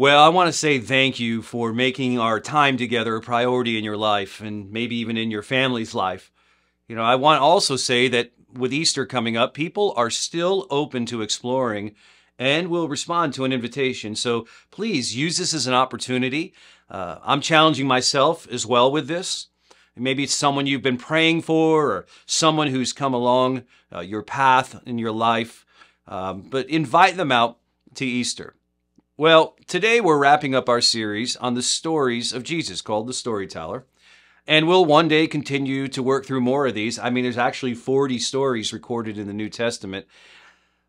Well, I want to say thank you for making our time together a priority in your life and maybe even in your family's life. You know, I want to also say that with Easter coming up, people are still open to exploring and will respond to an invitation. So please use this as an opportunity. Uh, I'm challenging myself as well with this. Maybe it's someone you've been praying for or someone who's come along uh, your path in your life. Um, but invite them out to Easter. Well, today we're wrapping up our series on the stories of Jesus called The Storyteller. And we'll one day continue to work through more of these. I mean, there's actually 40 stories recorded in the New Testament.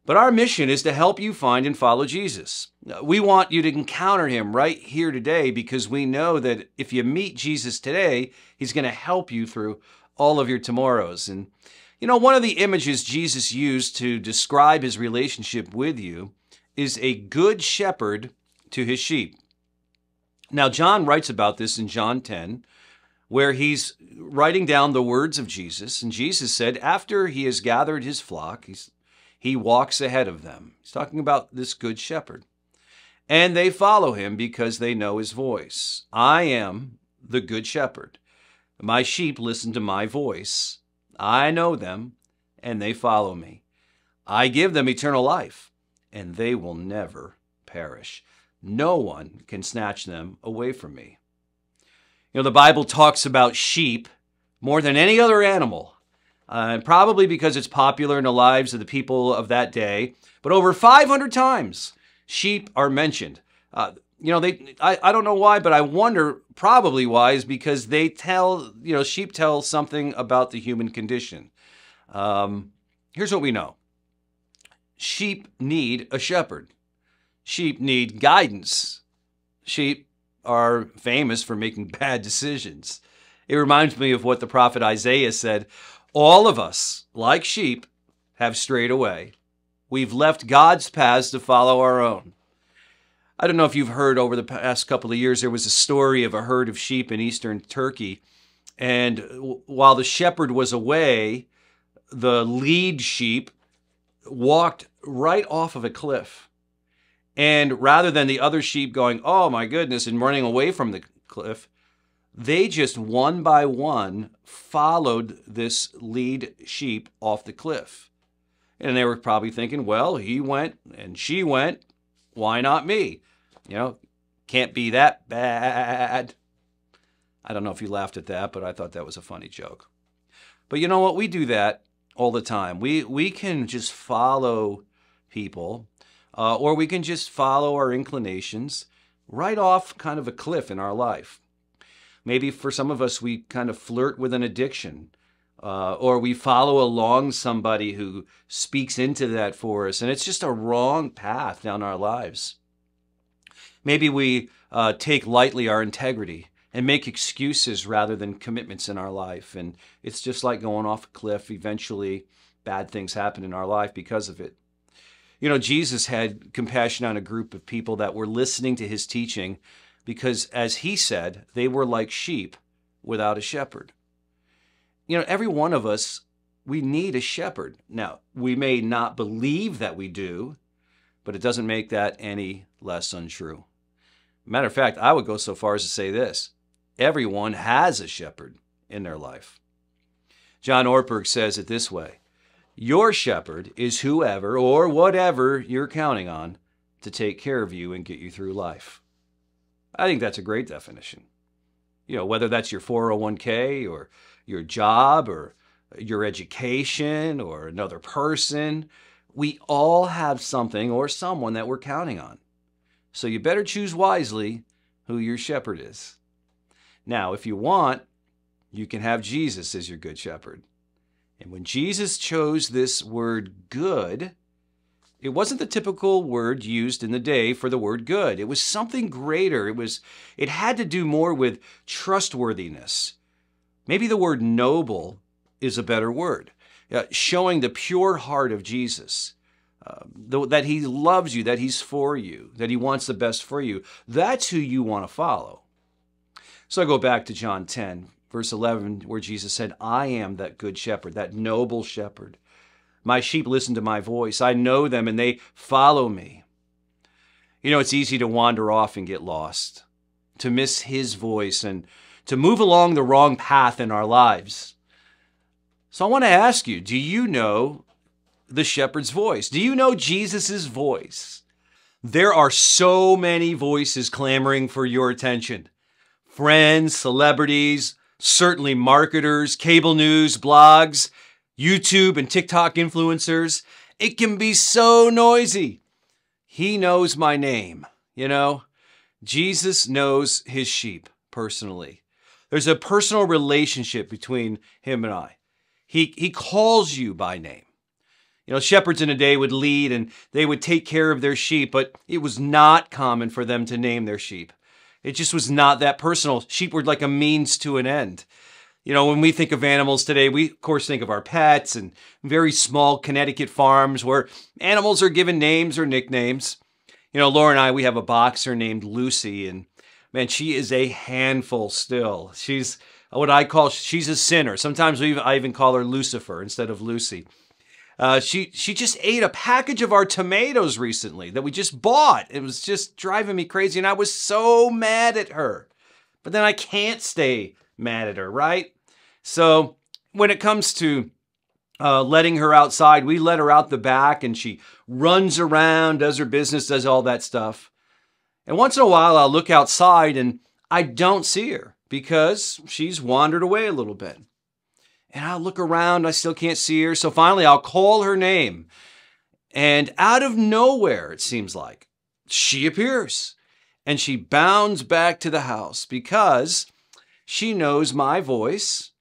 But our mission is to help you find and follow Jesus. We want you to encounter him right here today because we know that if you meet Jesus today, he's going to help you through all of your tomorrows. And, you know, one of the images Jesus used to describe his relationship with you is a good shepherd to his sheep. Now, John writes about this in John 10, where he's writing down the words of Jesus. And Jesus said, after he has gathered his flock, he walks ahead of them. He's talking about this good shepherd. And they follow him because they know his voice. I am the good shepherd. My sheep listen to my voice. I know them, and they follow me. I give them eternal life and they will never perish. No one can snatch them away from me. You know, the Bible talks about sheep more than any other animal, uh, probably because it's popular in the lives of the people of that day. But over 500 times, sheep are mentioned. Uh, you know, they I, I don't know why, but I wonder probably why is because they tell, you know, sheep tell something about the human condition. Um, here's what we know sheep need a shepherd. Sheep need guidance. Sheep are famous for making bad decisions. It reminds me of what the prophet Isaiah said All of us, like sheep, have strayed away. We've left God's paths to follow our own. I don't know if you've heard over the past couple of years, there was a story of a herd of sheep in eastern Turkey. And while the shepherd was away, the lead sheep walked right off of a cliff. And rather than the other sheep going, oh my goodness, and running away from the cliff, they just one by one followed this lead sheep off the cliff. And they were probably thinking, well, he went and she went. Why not me? You know, can't be that bad. I don't know if you laughed at that, but I thought that was a funny joke. But you know what? We do that all the time. We we can just follow people, uh, or we can just follow our inclinations right off kind of a cliff in our life. Maybe for some of us, we kind of flirt with an addiction, uh, or we follow along somebody who speaks into that for us, and it's just a wrong path down our lives. Maybe we uh, take lightly our integrity and make excuses rather than commitments in our life. And it's just like going off a cliff. Eventually, bad things happen in our life because of it. You know, Jesus had compassion on a group of people that were listening to his teaching because, as he said, they were like sheep without a shepherd. You know, every one of us, we need a shepherd. Now, we may not believe that we do, but it doesn't make that any less untrue. Matter of fact, I would go so far as to say this everyone has a shepherd in their life. John Ortberg says it this way Your shepherd is whoever or whatever you're counting on to take care of you and get you through life. I think that's a great definition. You know, whether that's your 401k or your job or your education or another person, we all have something or someone that we're counting on. So you better choose wisely who your shepherd is. Now, if you want, you can have Jesus as your good shepherd. And when Jesus chose this word good, it wasn't the typical word used in the day for the word good. It was something greater. It was it had to do more with trustworthiness. Maybe the word noble is a better word, uh, showing the pure heart of Jesus. Uh, that he loves you, that he's for you, that he wants the best for you. That's who you want to follow. So I go back to John 10, verse 11, where Jesus said, I am that good shepherd, that noble shepherd. My sheep listen to my voice. I know them and they follow me. You know, it's easy to wander off and get lost, to miss His voice, and to move along the wrong path in our lives. So I want to ask you do you know the shepherd's voice? Do you know Jesus' voice? There are so many voices clamoring for your attention friends, celebrities, certainly marketers, cable news, blogs, YouTube and TikTok influencers. It can be so noisy. He knows my name, you know? Jesus knows his sheep personally. There's a personal relationship between him and I. He, he calls you by name. You know, shepherds in a day would lead and they would take care of their sheep, but it was not common for them to name their sheep. It just was not that personal. Sheep were like a means to an end. You know, when we think of animals today, we of course think of our pets and very small Connecticut farms where animals are given names or nicknames. You know, Laura and I, we have a boxer named Lucy, and man, she is a handful still. She's what I call, she's a sinner. Sometimes we, I even call her Lucifer instead of Lucy. Uh, she she just ate a package of our tomatoes recently that we just bought. It was just driving me crazy, and I was so mad at her. But then I can't stay mad at her, right? So when it comes to uh, letting her outside, we let her out the back, and she runs around, does her business, does all that stuff. And once in a while, I'll look outside, and I don't see her because she's wandered away a little bit. And I'll look around, I still can't see her. So finally, I'll call her name. And out of nowhere, it seems like, she appears. And she bounds back to the house because she knows my voice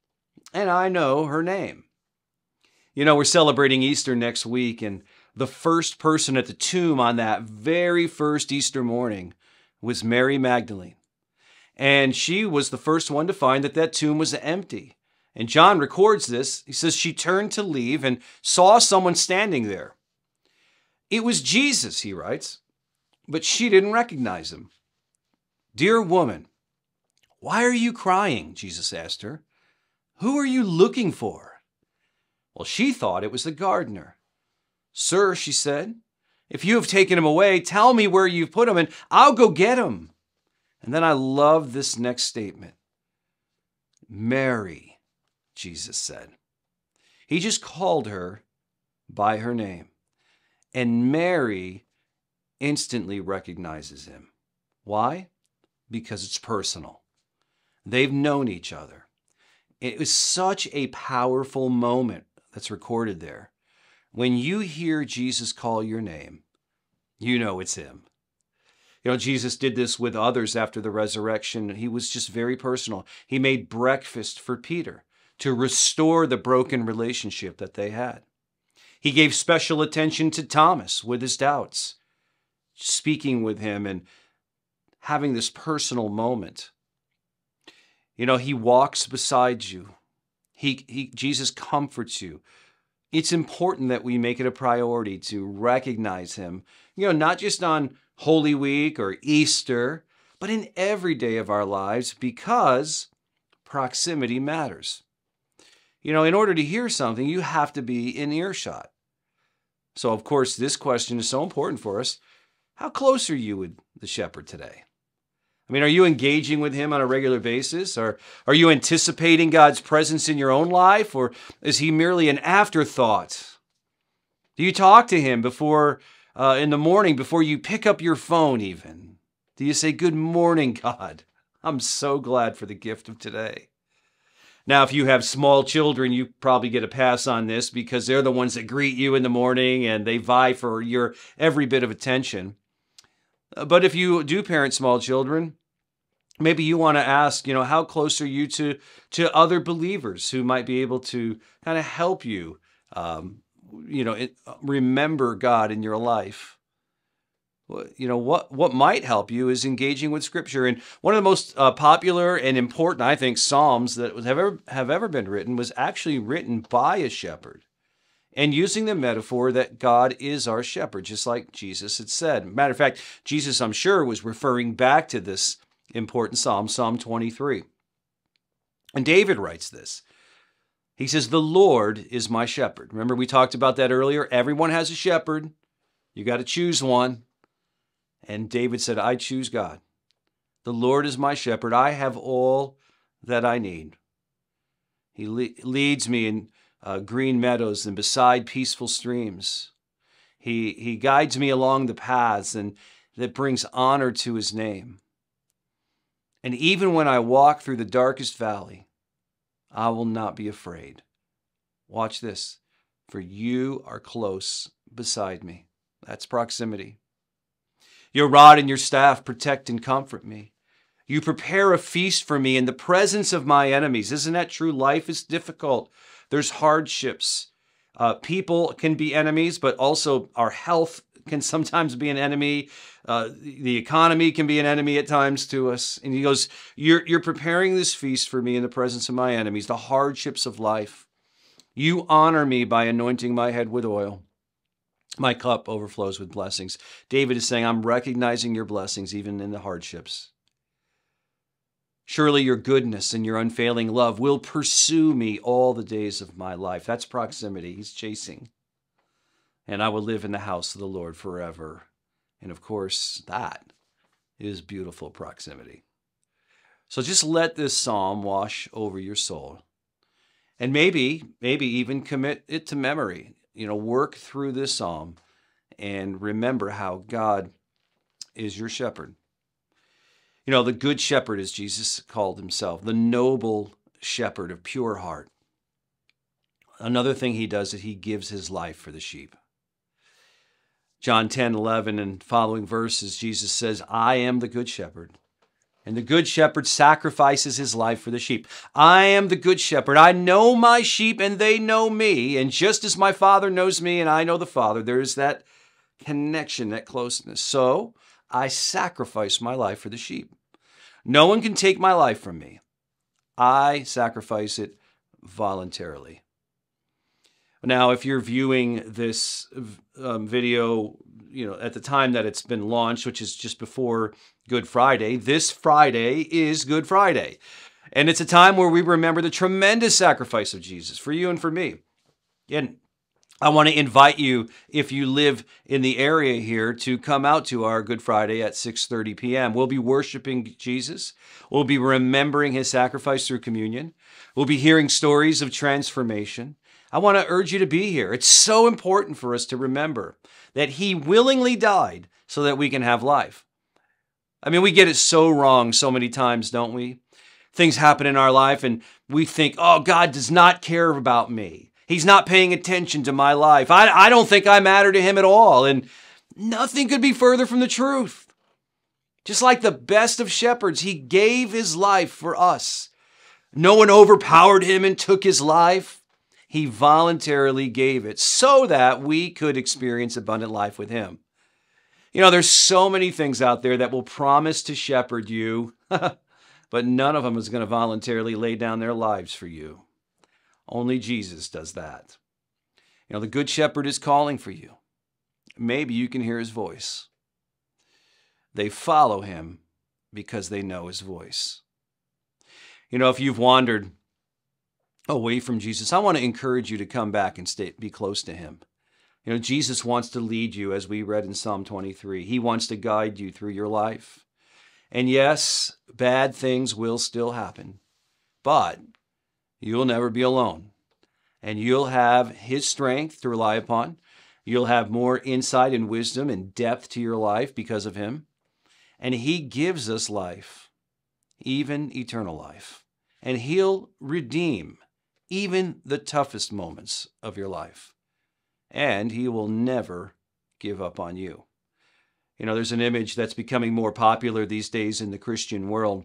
and I know her name. You know, we're celebrating Easter next week, and the first person at the tomb on that very first Easter morning was Mary Magdalene. And she was the first one to find that that tomb was empty. And John records this. He says, She turned to leave and saw someone standing there. It was Jesus, he writes, but she didn't recognize him. Dear woman, why are you crying? Jesus asked her. Who are you looking for? Well, she thought it was the gardener. Sir, she said, if you have taken him away, tell me where you've put him, and I'll go get him. And then I love this next statement Mary. Jesus said. He just called her by her name. And Mary instantly recognizes him. Why? Because it's personal. They've known each other. It was such a powerful moment that's recorded there. When you hear Jesus call your name, you know it's him. You know, Jesus did this with others after the resurrection. He was just very personal. He made breakfast for Peter to restore the broken relationship that they had. He gave special attention to Thomas with his doubts, speaking with him and having this personal moment. You know, he walks beside you. He, he Jesus comforts you. It's important that we make it a priority to recognize him, you know, not just on Holy Week or Easter, but in every day of our lives because proximity matters. You know, in order to hear something, you have to be in earshot. So, of course, this question is so important for us. How close are you with the shepherd today? I mean, are you engaging with him on a regular basis? Or are you anticipating God's presence in your own life? Or is he merely an afterthought? Do you talk to him before, uh, in the morning, before you pick up your phone, even? Do you say, Good morning, God? I'm so glad for the gift of today. Now, if you have small children, you probably get a pass on this because they're the ones that greet you in the morning and they vie for your every bit of attention. Uh, but if you do parent small children, maybe you want to ask, you know, how close are you to to other believers who might be able to kind of help you, um, you know, remember God in your life you know what what might help you is engaging with scripture. And one of the most uh, popular and important i think psalms that have ever have ever been written was actually written by a shepherd and using the metaphor that god is our shepherd just like jesus had said. Matter of fact jesus i'm sure was referring back to this important psalm psalm 23 and david writes this. He says the lord is my shepherd. Remember we talked about that earlier? Everyone has a shepherd. You got to choose one And David said, I choose God. The Lord is my shepherd. I have all that I need. He le- leads me in uh, green meadows and beside peaceful streams. He, he guides me along the paths and that brings honor to his name. And even when I walk through the darkest valley, I will not be afraid. Watch this, for you are close beside me. That's proximity. Your rod and your staff protect and comfort me. You prepare a feast for me in the presence of my enemies. Isn't that true? Life is difficult. There's hardships. Uh, people can be enemies, but also our health can sometimes be an enemy. Uh, the economy can be an enemy at times to us. And he goes, you're, you're preparing this feast for me in the presence of my enemies, the hardships of life. You honor me by anointing my head with oil. My cup overflows with blessings. David is saying, I'm recognizing your blessings even in the hardships. Surely your goodness and your unfailing love will pursue me all the days of my life. That's proximity. He's chasing. And I will live in the house of the Lord forever. And of course, that is beautiful proximity. So just let this psalm wash over your soul. And maybe, maybe even commit it to memory. You know, work through this psalm and remember how God is your shepherd. You know, the good shepherd, as Jesus called himself, the noble shepherd of pure heart. Another thing he does is he gives his life for the sheep. John 10, 11 and following verses, Jesus says, I am the good shepherd. And the good shepherd sacrifices his life for the sheep. I am the good shepherd. I know my sheep and they know me. And just as my father knows me and I know the father, there is that connection, that closeness. So I sacrifice my life for the sheep. No one can take my life from me. I sacrifice it voluntarily. Now, if you're viewing this um, video, you know, at the time that it's been launched, which is just before Good Friday, this Friday is Good Friday. And it's a time where we remember the tremendous sacrifice of Jesus for you and for me. And I want to invite you, if you live in the area here, to come out to our Good Friday at 6:30 p.m. We'll be worshiping Jesus. We'll be remembering his sacrifice through communion. We'll be hearing stories of transformation. I want to urge you to be here. It's so important for us to remember that he willingly died so that we can have life. I mean, we get it so wrong so many times, don't we? Things happen in our life and we think, oh, God does not care about me. He's not paying attention to my life. I, I don't think I matter to him at all. And nothing could be further from the truth. Just like the best of shepherds, he gave his life for us. No one overpowered him and took his life. He voluntarily gave it so that we could experience abundant life with him. You know, there's so many things out there that will promise to shepherd you, but none of them is going to voluntarily lay down their lives for you. Only Jesus does that. You know, the Good Shepherd is calling for you. Maybe you can hear his voice. They follow him because they know his voice. You know, if you've wandered away from Jesus, I want to encourage you to come back and stay, be close to him. You know, Jesus wants to lead you, as we read in Psalm 23. He wants to guide you through your life. And yes, bad things will still happen, but You'll never be alone. And you'll have His strength to rely upon. You'll have more insight and wisdom and depth to your life because of Him. And He gives us life, even eternal life. And He'll redeem even the toughest moments of your life. And He will never give up on you. You know, there's an image that's becoming more popular these days in the Christian world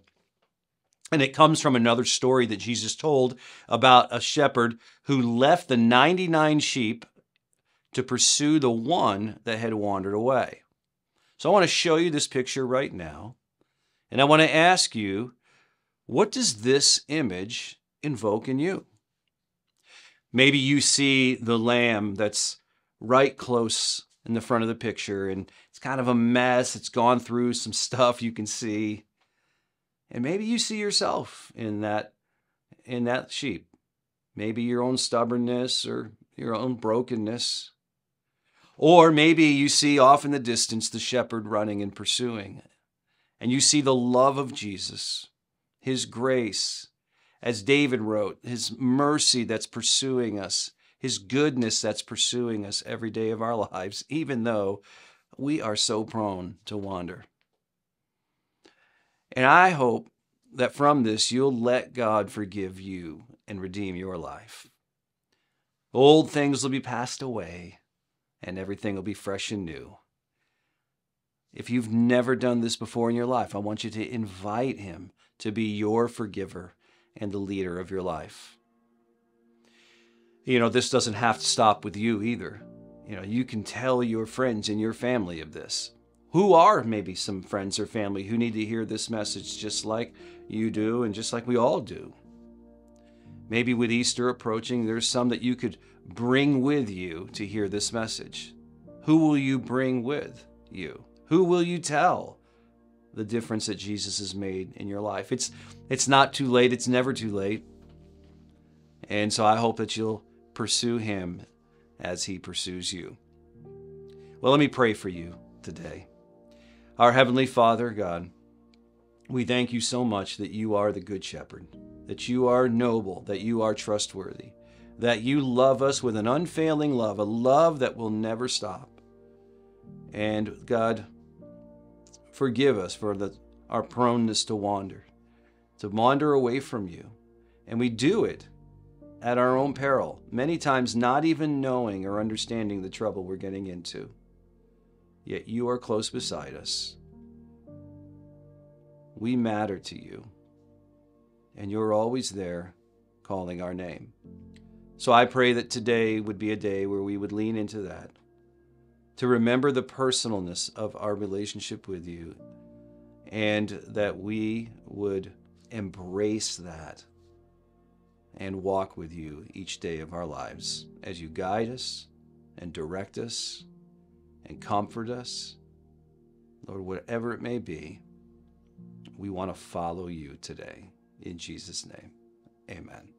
and it comes from another story that Jesus told about a shepherd who left the 99 sheep to pursue the one that had wandered away. So I want to show you this picture right now. And I want to ask you, what does this image invoke in you? Maybe you see the lamb that's right close in the front of the picture and it's kind of a mess. It's gone through some stuff you can see. And maybe you see yourself in that in that sheep. Maybe your own stubbornness or your own brokenness. Or maybe you see off in the distance the shepherd running and pursuing, and you see the love of Jesus, his grace, as David wrote, his mercy that's pursuing us, his goodness that's pursuing us every day of our lives, even though we are so prone to wander. And I hope that from this you'll let God forgive you and redeem your life. Old things will be passed away and everything will be fresh and new. If you've never done this before in your life, I want you to invite Him to be your forgiver and the leader of your life. You know, this doesn't have to stop with you either. You know, you can tell your friends and your family of this. Who are maybe some friends or family who need to hear this message just like you do and just like we all do? Maybe with Easter approaching, there's some that you could bring with you to hear this message. Who will you bring with you? Who will you tell the difference that Jesus has made in your life? It's it's not too late, it's never too late. And so I hope that you'll pursue him as he pursues you. Well, let me pray for you today. Our heavenly Father, God, we thank you so much that you are the good shepherd that you are noble, that you are trustworthy, that you love us with an unfailing love, a love that will never stop. And God, forgive us for the, our proneness to wander, to wander away from you. And we do it at our own peril, many times not even knowing or understanding the trouble we're getting into. Yet you are close beside us. We matter to you and you're always there calling our name. So I pray that today would be a day where we would lean into that, to remember the personalness of our relationship with you, and that we would embrace that and walk with you each day of our lives as you guide us and direct us and comfort us. Lord, whatever it may be, we want to follow you today. In Jesus' name, amen.